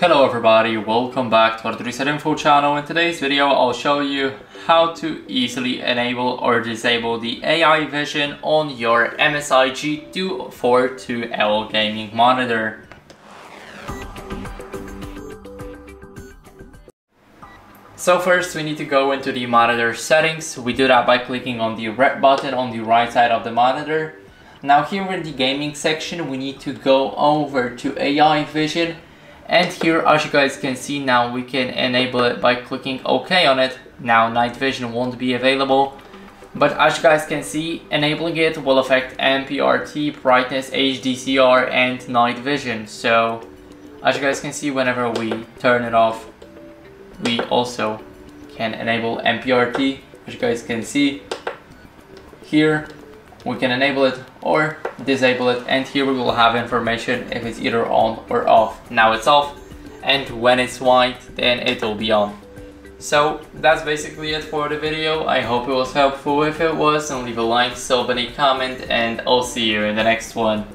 Hello everybody, welcome back to our Reset Info channel. In today's video I'll show you how to easily enable or disable the AI vision on your MSI G242L gaming monitor. So first we need to go into the monitor settings. We do that by clicking on the red button on the right side of the monitor. Now here in the gaming section we need to go over to AI vision and here as you guys can see now we can enable it by clicking OK on it. Now night vision won't be available. But as you guys can see, enabling it will affect MPRT, brightness, HDCR and night vision. So as you guys can see whenever we turn it off, we also can enable MPRT. As you guys can see here, we can enable it or disable it and here we will have information if it's either on or off. Now it's off and when it's white then it will be on. So that's basically it for the video. I hope it was helpful. If it was, then leave a like, sub, any comment and I'll see you in the next one.